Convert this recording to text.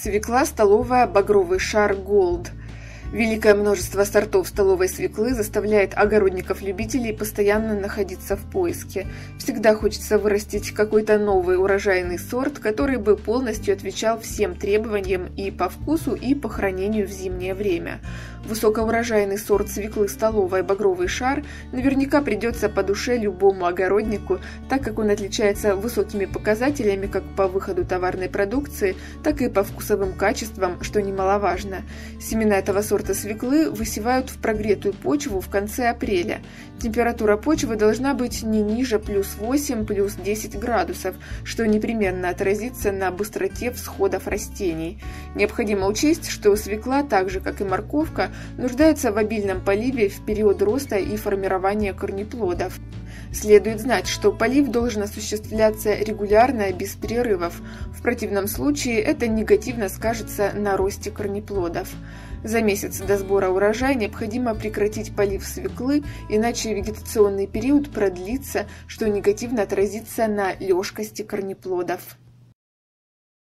Свекла столовая «Багровый шар Голд». Великое множество сортов столовой свеклы заставляет огородников-любителей постоянно находиться в поиске. Всегда хочется вырастить какой-то новый урожайный сорт, который бы полностью отвечал всем требованиям и по вкусу, и по хранению в зимнее время. Высокоурожайный сорт свеклы столовой «Багровый шар» наверняка придется по душе любому огороднику, так как он отличается высокими показателями как по выходу товарной продукции, так и по вкусовым качествам, что немаловажно. Семена этого сорта сорта свеклы высевают в прогретую почву в конце апреля. Температура почвы должна быть не ниже плюс 8, плюс 10 градусов, что непременно отразится на быстроте всходов растений. Необходимо учесть, что свекла, так же как и морковка, нуждается в обильном поливе в период роста и формирования корнеплодов. Следует знать, что полив должен осуществляться регулярно, без перерывов. В противном случае это негативно скажется на росте корнеплодов. За месяц до сбора урожая необходимо прекратить полив свеклы, иначе вегетационный период продлится, что негативно отразится на лёжкости корнеплодов.